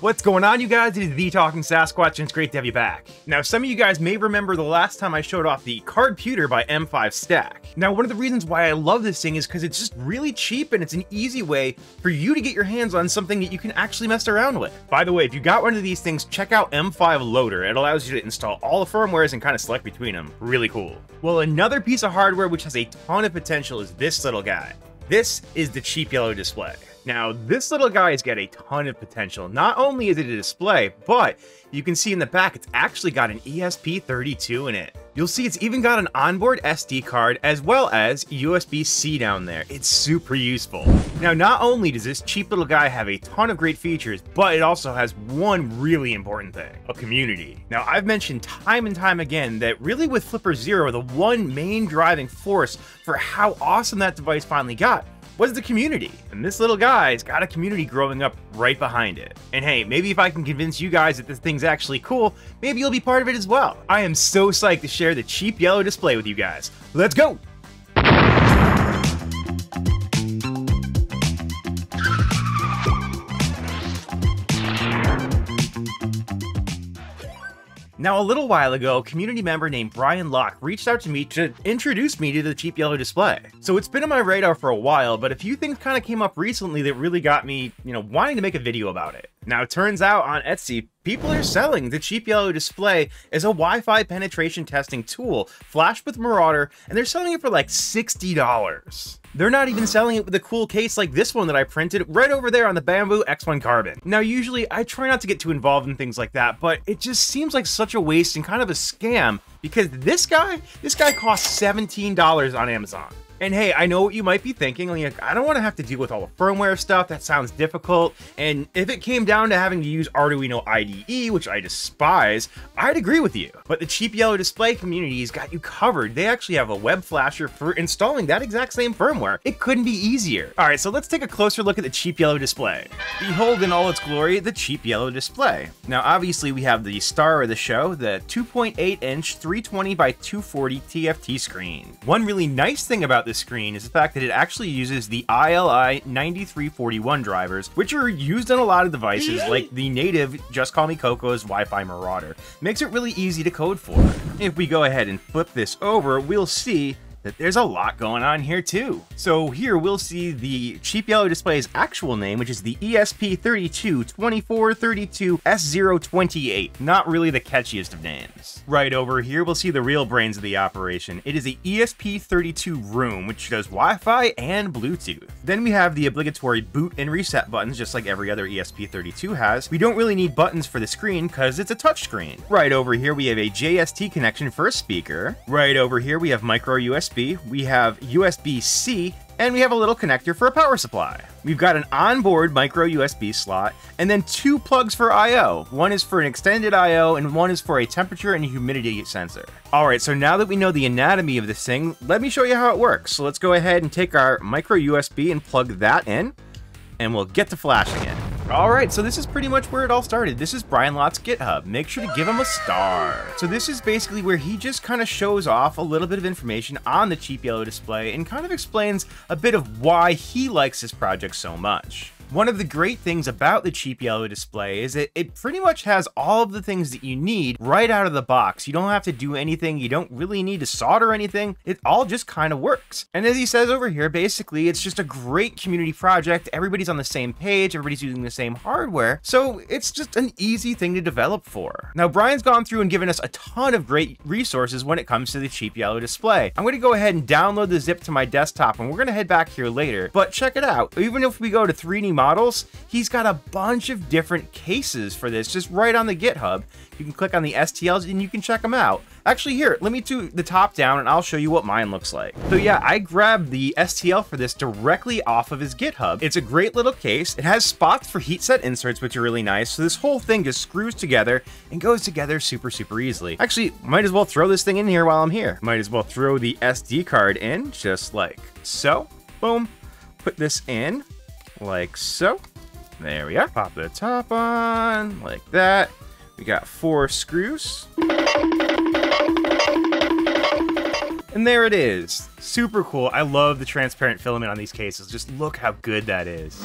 What's going on, you guys? It is The Talking Sasquach, and it's great to have you back. Now, some of you guys may remember the last time I showed off the Cardputer by M5 Stack. Now, one of the reasons why I love this thing is because it's just really cheap and it's an easy way for you to get your hands on something that you can actually mess around with. By the way, if you got one of these things, check out M5 Loader. It allows you to install all the firmwares and kind of select between them. Really cool. Well, another piece of hardware which has a ton of potential is this little guy. This is the cheap yellow display. Now, this little guy has got a ton of potential. Not only is it a display, but you can see in the back, it's actually got an ESP32 in it. You'll see it's even got an onboard SD card as well as USB-C down there. It's super useful. Now, not only does this cheap little guy have a ton of great features, but it also has one really important thing, a community. Now, I've mentioned time and time again that really with Flipper Zero, the one main driving force for how awesome that device finally got was the community. And this little guy's got a community growing up right behind it. And hey, maybe if I can convince you guys that this thing's actually cool, maybe you'll be part of it as well. I am so psyched to share the cheap yellow display with you guys. Let's go! Now, a little while ago, a community member named Brian Lough reached out to me to introduce me to the cheap yellow display. So it's been on my radar for a while, but a few things kind of came up recently that really got me, you know, wanting to make a video about it. Now, it turns out on Etsy, people are selling the cheap yellow display as a Wi-Fi penetration testing tool, flashed with Marauder, and they're selling it for like $60. They're not even selling it with a cool case like this one that I printed right over there on the Bambu X1 Carbon. Now, usually I try not to get too involved in things like that, but it just seems like such a waste and kind of a scam because this guy, this guy costs $17 on Amazon. And hey, I know what you might be thinking, like, I don't want to have to deal with all the firmware stuff, that sounds difficult, and if it came down to having to use Arduino IDE, which I despise, I'd agree with you. But the cheap yellow display community's got you covered. They actually have a web flasher for installing that exact same firmware. It couldn't be easier. All right, so let's take a closer look at the cheap yellow display. Behold in all its glory, the cheap yellow display. Now, obviously we have the star of the show, the 2.8 inch 320 by 240 TFT screen. One really nice thing about the screen is the fact that it actually uses the ILI 9341 drivers, which are used on a lot of devices like the native JustCallMeKoKo's Wi-Fi Marauder. Makes it really easy to code for. If we go ahead and flip this over, we'll see that there's a lot going on here too. So here we'll see the cheap yellow display's actual name, which is the ESP322432S028. Not really the catchiest of names. Right over here, we'll see the real brains of the operation. It is the ESP32 WROOM, which does Wi-Fi and Bluetooth. Then we have the obligatory boot and reset buttons, just like every other ESP32 has. We don't really need buttons for the screen because it's a touchscreen. Right over here, we have a JST connection for a speaker. Right over here, we have micro USB. We have USB-C and we have a little connector for a power supply. We've got an onboard micro USB slot, and then two plugs for I.O. One is for an extended I.O., and one is for a temperature and humidity sensor. Alright, so now that we know the anatomy of this thing, let me show you how it works. So let's go ahead and take our micro USB and plug that in, and we'll get to flashing it. Alright, so this is pretty much where it all started. This is Brian Lough's GitHub. Make sure to give him a star. So this is basically where he just kind of shows off a little bit of information on the cheap yellow display and kind of explains a bit of why he likes this project so much. One of the great things about the cheap yellow display is that it pretty much has all of the things that you need right out of the box. You don't have to do anything. You don't really need to solder anything. It all just kind of works. And as he says over here, basically, it's just a great community project. Everybody's on the same page. Everybody's using the same hardware. So it's just an easy thing to develop for. Now, Brian's gone through and given us a ton of great resources when it comes to the cheap yellow display. I'm going to go ahead and download the zip to my desktop and we're going to head back here later. But check it out. Even if we go to 3D models, he's got a bunch of different cases for this just right on the GitHub. You can click on the STLs and you can check them out. Actually, here, let me do the top down and I'll show you what mine looks like. So yeah, I grabbed the STL for this directly off of his GitHub. It's a great little case. It has spots for heat set inserts, which are really nice. So this whole thing just screws together and goes together super, super easily. Actually, might as well throw this thing in here while I'm here. Might as well throw the SD card in just like so. Boom. Put this in like so. There we are. Pop the top on like that. We got four screws. And there it is. Super cool. I love the transparent filament on these cases. Just look how good that is.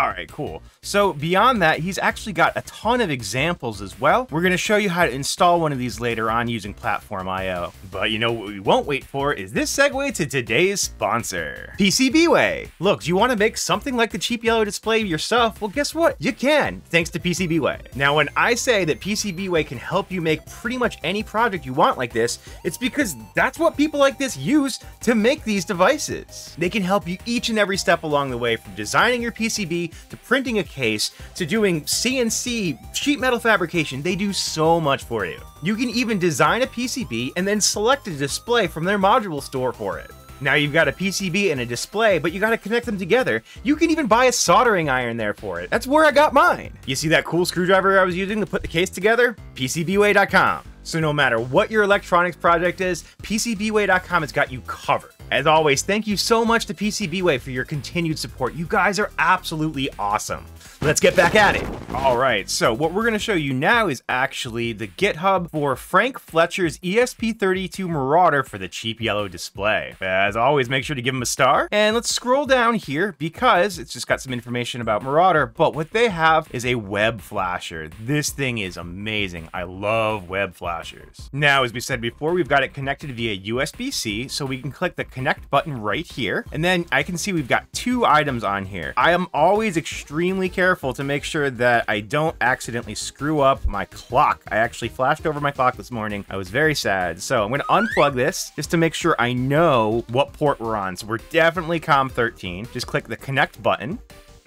All right, cool. So beyond that, he's actually got a ton of examples as well. We're going to show you how to install one of these later on using Platform IO. But you know what we won't wait for is this segue to today's sponsor, PCBWay. Look, do you want to make something like the cheap yellow display yourself? Well, guess what? You can, thanks to PCBWay. Now, when I say that PCBWay can help you make pretty much any project you want like this, it's because that's what people like this use to make these devices. They can help you each and every step along the way from designing your PCB to printing a case to doing CNC sheet metal fabrication. They do so much for you. You can even design a PCB and then select a display from their module store for it. Now you've got a PCB and a display, but you gotta connect them together. You can even buy a soldering iron there for it. That's where I got mine. You see that cool screwdriver I was using to put the case together? PCBWay.com. So no matter what your electronics project is, PCBWay.com has got you covered. As always, thank you so much to PCBWay for your continued support. You guys are absolutely awesome. Let's get back at it. All right, so what we're gonna show you now is actually the GitHub for Frank Fletcher's ESP32 Marauder for the cheap yellow display. As always, make sure to give him a star. And let's scroll down here because it's just got some information about Marauder, but what they have is a web flasher. This thing is amazing. I love web flashers. Now, as we said before, we've got it connected via USB-C, so we can click the connect button right here. And then I can see we've got two items on here. I am always extremely careful careful to make sure that I don't accidentally screw up my clock. I actually flashed over my clock this morning. I was very sad. So I'm to unplug this just to make sure I know what port we're on. So we're definitely COM13. Just click the connect button.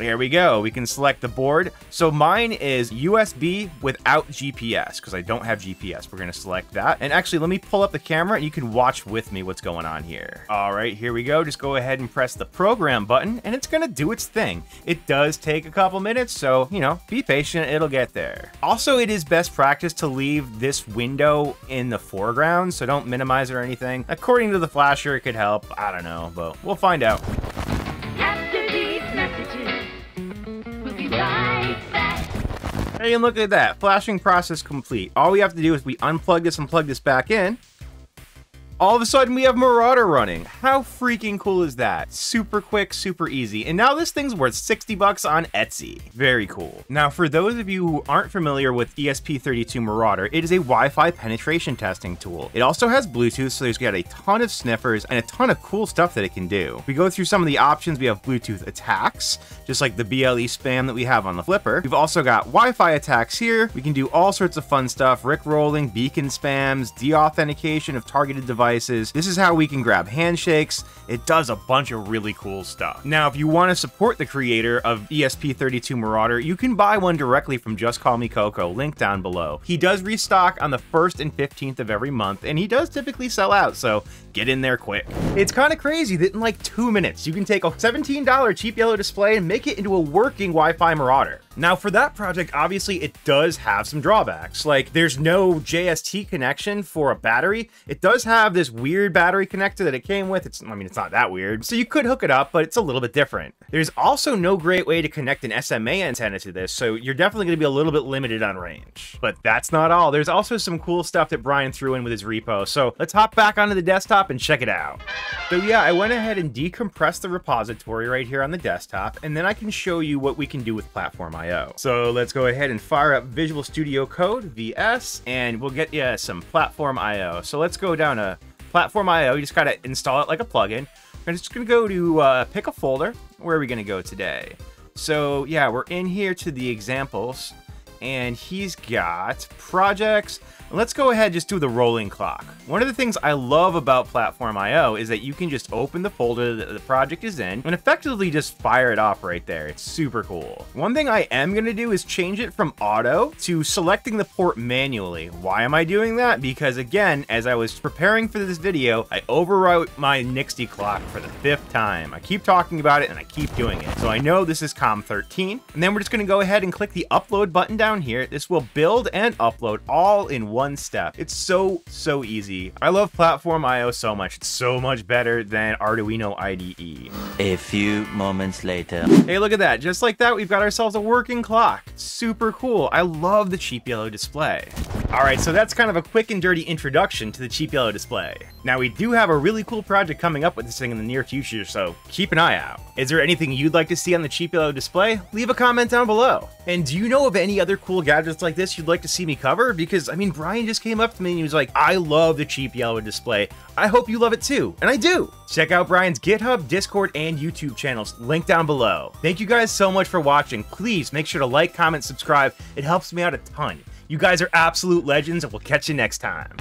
There we go. We can select the board. So mine is USB without GPS because I don't have GPS. We're going to select that. And actually, let me pull up the camera and you can watch with me what's going on here. All right, here we go. Just go ahead and press the program button and it's going to do its thing. It does take a couple minutes, so, you know, be patient. It'll get there. Also, it is best practice to leave this window in the foreground, so don't minimize it or anything. According to the flasher, it could help. I don't know, but we'll find out. Hey, and look at that. Flashing process complete. All we have to do is we unplug this and plug this back in all of a sudden we have Marauder running. How freaking cool is that? Super quick, super easy. And now this thing's worth 60 bucks on Etsy. Very cool. Now, for those of you who aren't familiar with ESP32 Marauder, it is a Wi-Fi penetration testing tool. It also has Bluetooth, so there's got a ton of sniffers and a ton of cool stuff that it can do. We go through some of the options. We have Bluetooth attacks, just like the BLE spam that we have on the Flipper. We've also got Wi-Fi attacks here. We can do all sorts of fun stuff, Rick rolling, beacon spams, de-authentication of targeted devices, devices. This is how we can grab handshakes. It does a bunch of really cool stuff. Now, if you want to support the creator of ESP32 Marauder, you can buy one directly from JustCallMeKoKo, link down below. He does restock on the 1st and 15th of every month, and he does typically sell out, so get in there quick. It's kind of crazy that in like two minutes, you can take a $17 cheap yellow display and make it into a working Wi-Fi Marauder. Now for that project, obviously it does have some drawbacks. Like there's no JST connection for a battery. It does have this weird battery connector that it came with. It's, I mean, it's not that weird. So you could hook it up, but it's a little bit different. There's also no great way to connect an SMA antenna to this. So you're definitely gonna be a little bit limited on range. But that's not all. There's also some cool stuff that Brian threw in with his repo. So let's hop back onto the desktop and check it out. So yeah, I went ahead and decompressed the repository right here on the desktop, and then I can show you what we can do with Platform So let's go ahead and fire up Visual Studio Code, VS, and we'll get you some Platform IO. So let's go down to Platform IO. You just got to install it like a plugin. I'm just to go to uh, pick a folder. Where are we to go today? So yeah, we're in here to the examples, and he's got projects, Let's go ahead and just do the rolling clock. One of the things I love about Platform IO is that you can just open the folder that the project is in and effectively just fire it off right there. It's super cool. One thing I am going to do is change it from auto to selecting the port manually. Why am I doing that? Because again, as I was preparing for this video, I overwrote my Nixty clock for the fifth time. I keep talking about it and I keep doing it. So I know this is COM13. And then we're just going to go ahead and click the upload button down down here, this will build and upload all in one step. It's so, so easy. I love Platform IO so much. It's so much better than Arduino IDE. A few moments later. Hey, look at that. Just like that, we've got ourselves a working clock. Super cool. I love the cheap yellow display. Alright, so that's kind of a quick and dirty introduction to the cheap yellow display. Now we do have a really cool project coming up with this thing in the near future, so keep an eye out. Is there anything you'd like to see on the cheap yellow display? Leave a comment down below. And do you know of any other cool gadgets like this you'd like to see me cover? Because, I mean, Brian just came up to me and he was like, I love the cheap yellow display. I hope you love it too. And I do. Check out Brian's GitHub, Discord, and YouTube channels, linked down below. Thank you guys so much for watching. Please make sure to like, comment, subscribe. It helps me out a ton. You guys are absolute legends, and we'll catch you next time.